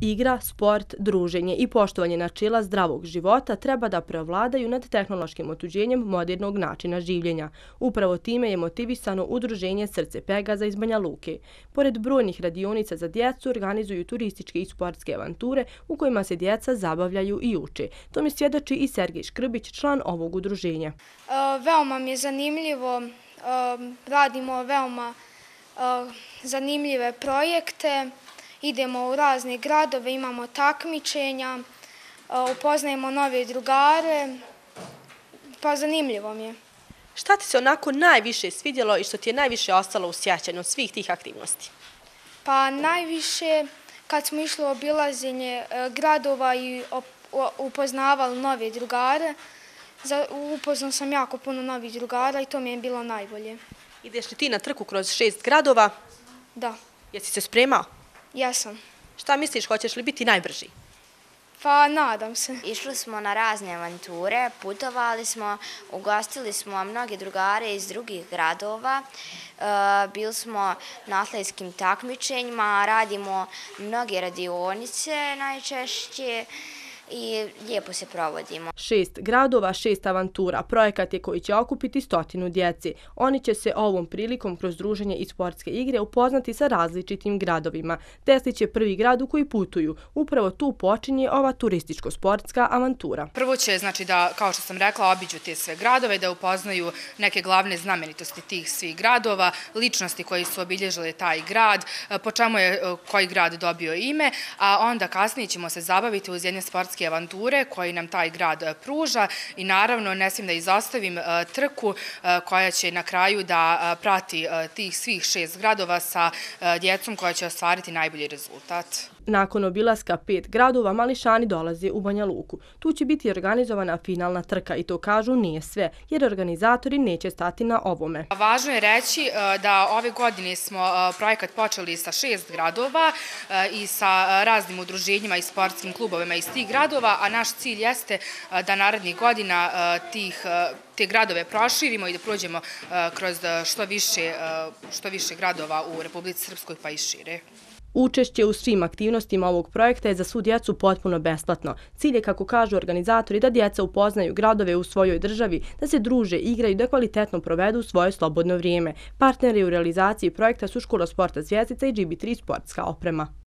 Igra, sport, druženje i poštovanje načela zdravog života treba da preovladaju nad tehnološkim otuđenjem modernog načina življenja. Upravo time je motivisano udruženje Srce Pegaza iz Banja Luke. Pored brojnih radionica za djecu organizuju turističke i sportske avanture u kojima se djeca zabavljaju i uče. To mi svjedoči i Sergej Škrbić, član ovog udruženja. E, veoma mi je zanimljivo, e, radimo veoma e, zanimljive projekte idemo u razne gradove, imamo takmičenja, upoznajemo nove drugare, pa zanimljivo mi je. Šta ti se onako najviše svidjelo i što ti je najviše ostalo u sjećanju svih tih aktivnosti? Pa najviše kad smo išli u obilazenje e, gradova i upoznavali nove drugare, upoznao sam jako puno novih drugara i to mi je bilo najbolje. Ideš li ti na trku kroz šest gradova? Da. Jesi se spremao? Jesam. Šta misliš, hoćeš li biti najbrži? Pa, nadam se. Išli smo na razne avanture, putovali smo, ugostili smo mnoge drugare iz drugih gradova, e, bili smo na atlijskim takmičenjima, radimo mnoge radionice najčešće, i lijepo se provodimo. Šest gradova, šest avantura. Projekat je koji će okupiti stotinu djeci. Oni će se ovom prilikom kroz druženje i sportske igre upoznati sa različitim gradovima. Teslić je prvi grad u koji putuju. Upravo tu počinje ova turističko-sportska avantura. Prvo će, znači da, kao što sam rekla, obiđu te sve gradove, da upoznaju neke glavne znamenitosti tih svih gradova, ličnosti koji su obilježili taj grad, po čemu je koji grad dobio ime, a onda kasnije ćemo se zabaviti uz jedne sportske sportske avanture koji nam taj grad e, pruža i naravno ne smijem da izostavim e, trku e, koja će na kraju da prati tih svih šest gradova sa djecom koja će ostvariti najbolji rezultat. Nakon obilaska pet gradova, mališani dolaze u Banja Luku. Tu će biti organizovana finalna trka i to kažu nije sve, jer organizatori neće stati na ovome. Važno je reći e, da ove godine smo e, projekat počeli sa šest gradova e, i sa raznim udruženjima i sportskim klubovima iz tih gradova, a naš cilj jeste da narednih godina tih te gradove proširimo i da prođemo kroz što više, što više gradova u Republici Srpskoj pa i šire. Učešće u svim aktivnostima ovog projekta je za svu djecu potpuno besplatno. Cilj je, kako kažu organizatori, da djeca upoznaju gradove u svojoj državi, da se druže, igraju i da kvalitetno provedu svoje slobodno vrijeme. Partneri u realizaciji projekta su Škola sporta Zvijezdica i GB3 sportska oprema.